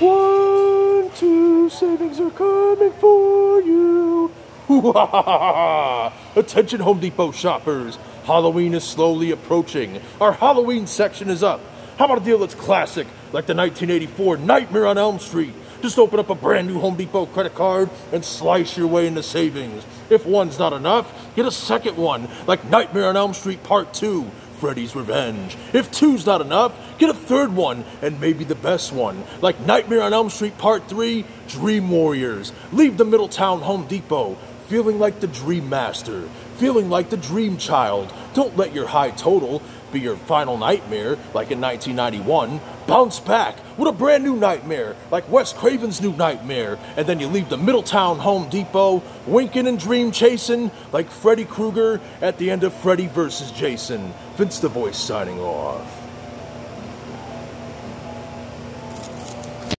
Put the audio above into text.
One, two, savings are coming for you. Attention Home Depot shoppers. Halloween is slowly approaching. Our Halloween section is up. How about a deal that's classic, like the 1984 Nightmare on Elm Street? Just open up a brand new Home Depot credit card and slice your way into savings. If one's not enough, get a second one, like Nightmare on Elm Street Part 2. Freddy's Revenge. If two's not enough, get a third one, and maybe the best one, like Nightmare on Elm Street Part 3 Dream Warriors. Leave the Middletown Home Depot feeling like the Dream Master, feeling like the Dream Child. Don't let your high total be your final nightmare, like in 1991. Bounce back with a brand new nightmare, like Wes Craven's new nightmare, and then you leave the Middletown Home Depot winking and dream chasing, like Freddy Krueger at the end of Freddy vs. Jason. Vince the Voice signing off.